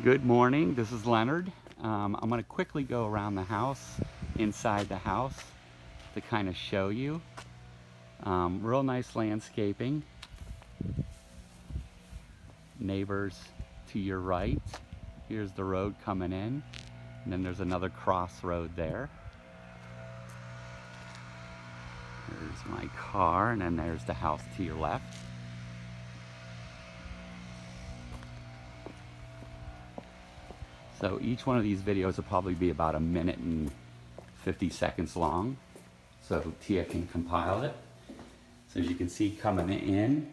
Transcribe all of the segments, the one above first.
Good morning, this is Leonard. Um, I'm gonna quickly go around the house, inside the house, to kind of show you. Um, real nice landscaping. Neighbors to your right. Here's the road coming in. And then there's another crossroad there. There's my car, and then there's the house to your left. So each one of these videos will probably be about a minute and 50 seconds long. So Tia can compile it. So as you can see coming in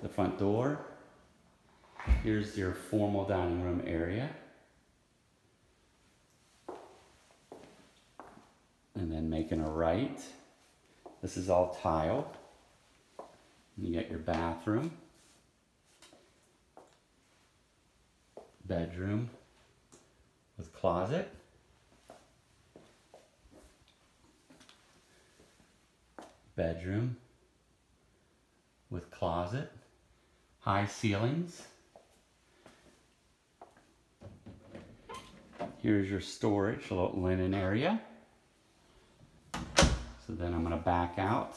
the front door, here's your formal dining room area. And then making a right. This is all tile. You get your bathroom, bedroom, with closet. Bedroom with closet. High ceilings. Here's your storage, a little linen area. So then I'm gonna back out.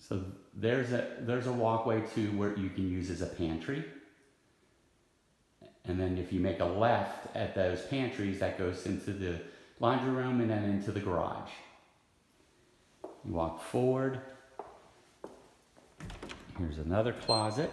So there's a, there's a walkway to where you can use as a pantry. And then if you make a left at those pantries, that goes into the laundry room and then into the garage. You walk forward. Here's another closet.